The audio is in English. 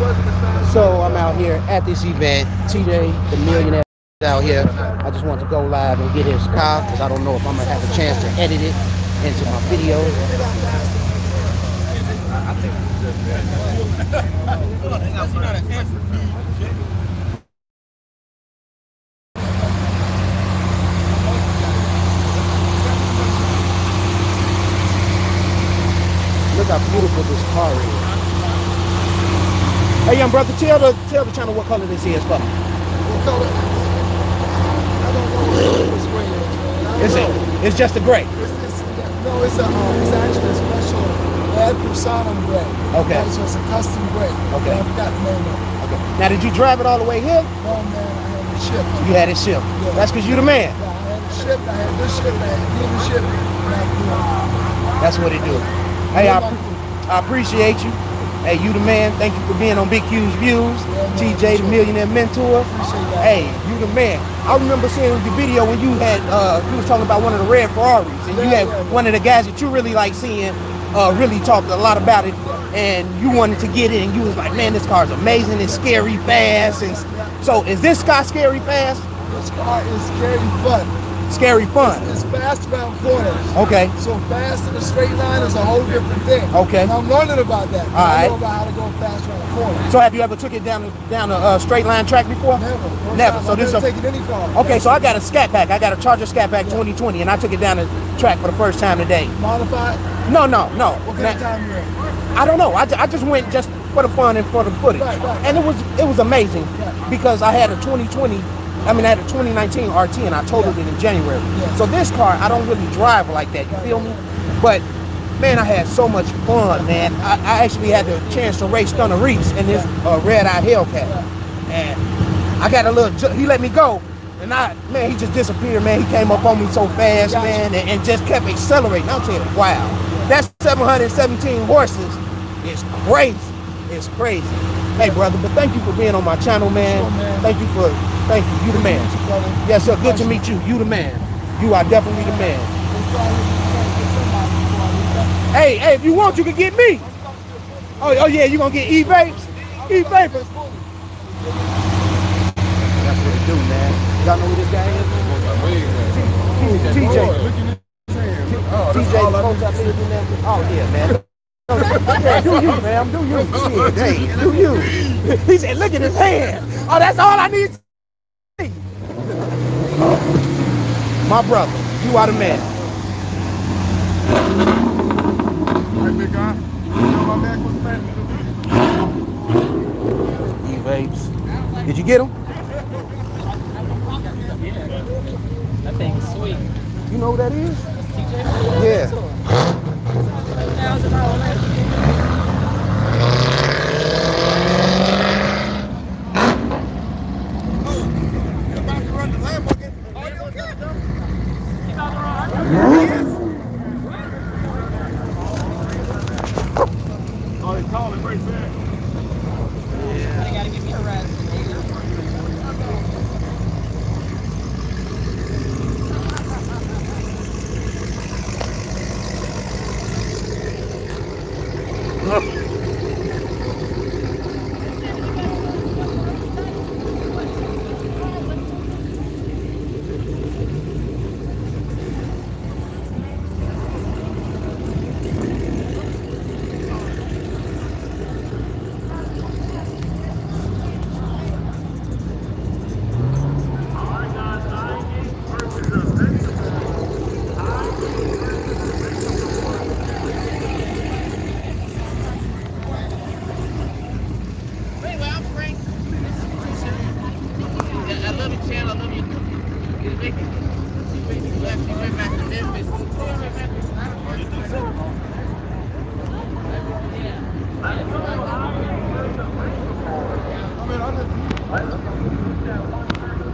So I'm out here at this event. TJ, the millionaire, out here. I just want to go live and get his car because I don't know if I'm gonna have a chance to edit it into my video. Look how beautiful this car is. Hey, young brother, tell the tell the channel what color this is me. What color? I don't know what this gray is. man. Is it? know. It's just a gray. It's, it's, no, it's a um, it's actually a special Ad Personam gray. Okay. So it's a custom gray. Okay. I forgot the name of it. Okay. Now, did you drive it all the way here? No man, I had it shipped. You had it shipped. Yeah. That's because you the man. Yeah, I had it shipped. I had this shipped. I had dealership. And I flew out. That's what it do. Hey, I, I appreciate you. Hey, you the man. Thank you for being on Big Q's Views. TJ, the Millionaire Mentor. Hey, you the man. I remember seeing the video when you had uh you was talking about one of the red Ferraris and you Yeah, had yeah, yeah. one of the guys that you really like seeing uh really talked a lot about it and you wanted to get it and you was like, man, this car's amazing, it's scary fast and so is this car scary fast? This car is scary fun. Scary fun. It's fast around corners. Okay. So fast in a straight line is a whole different thing. Okay. And I'm learning about that. All I know about how to go fast around a corner. So have you ever took it down down a uh, straight line track before? Never. First Never. time So I've this is a taken any car. Okay, so I got a Scat Pack. I got a Charger Scat Pack 2020, and I took it down the track for the first time today. Modified? No, no, no. What kind of time you in? I don't know. I, I just went just for the fun and for the footage, Right, right. and it was it was amazing Right. because I had a 2020. I mean, I had a 2019 RT, and I totaled Yeah. it in January. Yeah. So this car, I don't really drive like that. You feel me? But man, I had so much fun, man. I, I actually had the chance to race Stunna Reese in this uh, red eye Hellcat, and I got a little. He let me go, and I man, he just disappeared, man. He came up on me so fast, Gotcha. man, and, and just kept accelerating. I'm saying, wow, that's 717 horses. It's crazy. It's crazy. Hey, brother, but thank you for being on my channel, man. Sure, man. Thank you for, thank you. You the man. You. Yes, sir. Good to meet you. You the man. You are definitely the man. Hey, hey, if you want, you can get me. Oh, oh yeah, you gonna get e-vapes? E-vapors. That's what it do, man. Y'all know who this guy is? TJ. Oh, TJ, the I folks need. out there doing that. Oh yeah, man. Yeah, do you, man. Do you. Hey, do you. He said, look at his hand. Oh, that's all I need to see. My brother, you are the man. Hey, big guy. My back was fat. E-vapes. Did you get them? That thing's sweet. You know who that is? TJ. Yeah. Oh, they call it right there. I gotta give me a rest. Anyway, I'm Frank. This is Patricia. Yeah, I love your channel. I love your. You make it. She went, she left. She went back to